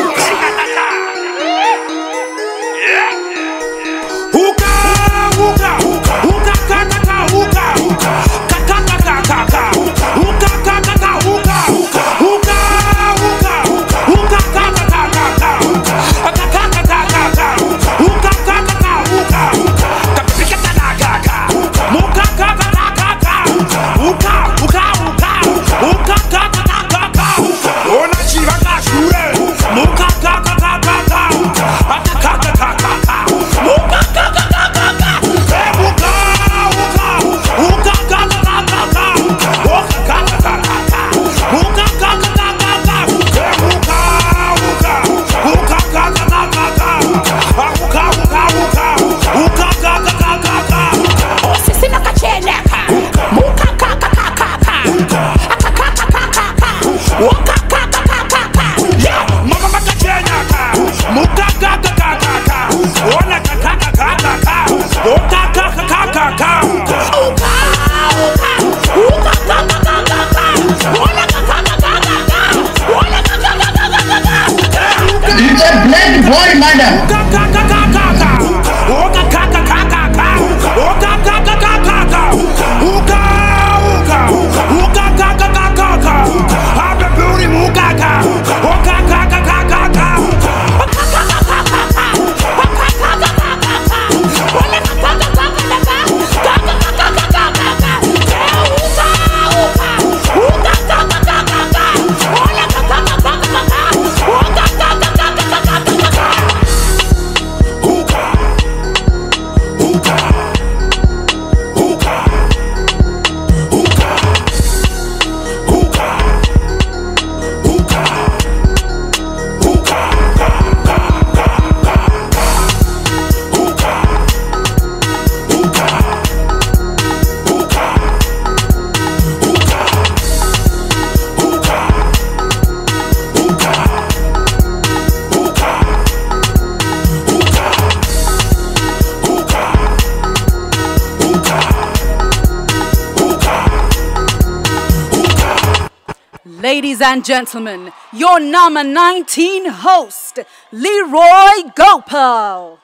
Oh, You can blame the boy, madam. Ladies and gentlemen, your number 19 host, Leroy Gopal.